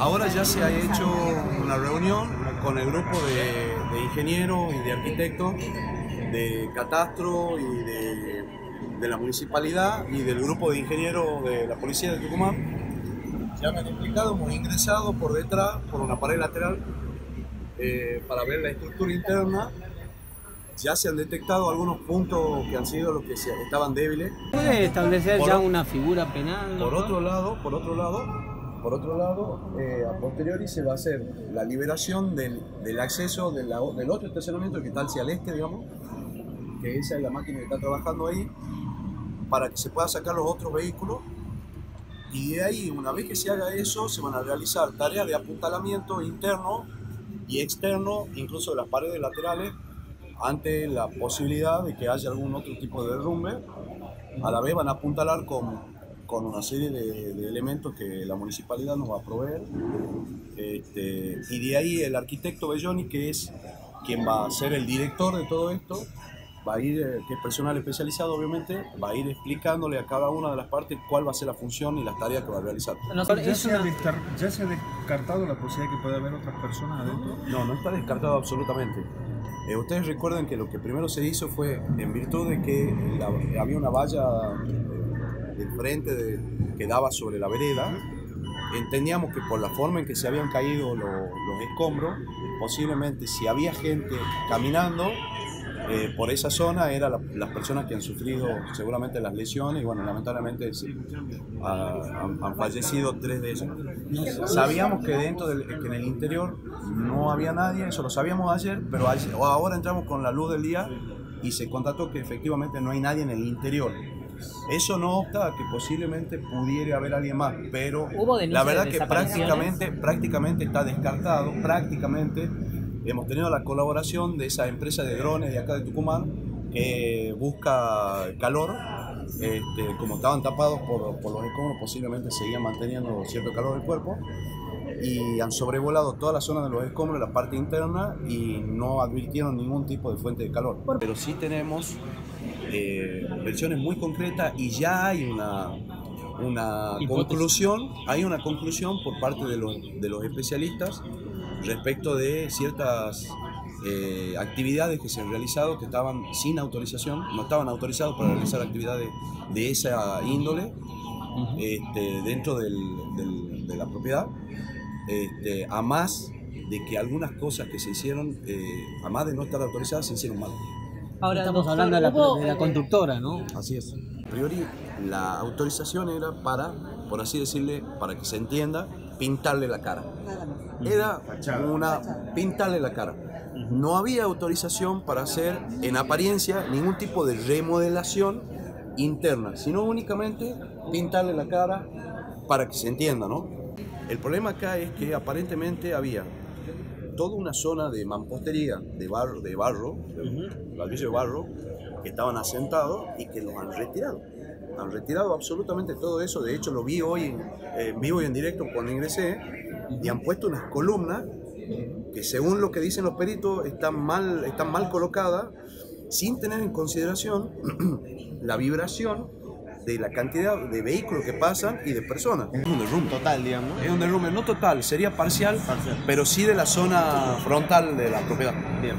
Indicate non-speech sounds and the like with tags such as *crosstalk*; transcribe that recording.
Ahora ya se ha hecho una reunión con el grupo de, de ingenieros y de arquitectos de Catastro y de, de, la municipalidad y del grupo de ingenieros de la policía de Tucumán. Ya me han explicado, hemos ingresado por detrás, por una pared lateral, eh, para ver la estructura interna. Ya se han detectado algunos puntos que han sido los que estaban débiles. ¿Puede establecer por, ya una figura penal? Por otro lado, por otro lado, por otro lado, eh, a posteriori se va a hacer la liberación del, del acceso del otro estacionamiento que está hacia el este, digamos, que esa es la máquina que está trabajando ahí, para que se pueda sacar los otros vehículos. Y de ahí, una vez que se haga eso, se van a realizar tareas de apuntalamiento interno y externo, incluso de las paredes laterales, ante la posibilidad de que haya algún otro tipo de derrumbe. A la vez van a apuntalar con, con una serie de, de, elementos que la municipalidad nos va a proveer. Este, y de ahí el arquitecto Belloni, que es quien va a ser el director de todo esto, va a ir, que es personal especializado obviamente, va a ir explicándole a cada una de las partes cuál va a ser la función y las tareas que va a realizar. ¿Ya, se ha, ¿Ya se ha descartado la posibilidad de que pueda haber otras personas adentro? No, no está descartado absolutamente. Eh, ustedes recuerden que lo que primero se hizo fue en virtud de que la, había una valla frente de, que daba sobre la vereda, entendíamos que por la forma en que se habían caído lo, los escombros, posiblemente si había gente caminando eh, por esa zona eran la, las personas que han sufrido seguramente las lesiones y bueno, lamentablemente sí, ha, han, han, fallecido tres de ellos. Sabíamos que dentro del, que en el interior no había nadie, eso lo sabíamos ayer, pero ayer, ahora entramos con la luz del día y se constató que efectivamente no hay nadie en el interior. Eso no obsta a que posiblemente pudiera haber alguien más, pero la verdad que prácticamente, prácticamente está descartado, prácticamente hemos tenido la colaboración de esa empresa de drones de acá de Tucumán que busca calor. Este, como estaban tapados por, por los escombros, posiblemente seguían manteniendo cierto calor del cuerpo y han sobrevolado toda la zona de los escombros, la parte interna y no advirtieron ningún tipo de fuente de calor. Pero sí tenemos eh, versiones muy concretas y ya hay una, una conclusión, hay una conclusión por parte de los, de los especialistas respecto de ciertas eh, actividades que se han realizado que estaban sin autorización, no estaban autorizados para realizar actividades de esa índole uh -huh. este, dentro del, del, de la propiedad, este, a más de que algunas cosas que se hicieron, eh, a más de no estar autorizadas, se hicieron mal. Ahora estamos hablando de la, de la constructora, ¿no? Así es. A priori, la autorización era para, por así decirle, para que se entienda, pintarle la cara. Era una pintarle la cara. No había autorización para hacer en apariencia ningún tipo de remodelación interna, sino únicamente pintarle la cara para que se entienda, ¿no? El problema acá es que aparentemente había toda una zona de mampostería, de barro, de barro, de ladrillo de barro, que estaban asentados y que los han retirado. Han retirado absolutamente todo eso. De hecho, lo vi hoy en, en vivo y en directo cuando ingresé y han puesto unas columnas que según lo que dicen los peritos están mal, están mal colocadas sin tener en consideración *clears throat* la vibración de la cantidad de vehículos que pasan y de personas. Es un derrumbe total, digamos. Es un derrumbe no total, sería parcial, parcial. pero sí de la zona frontal de la propiedad. Bien.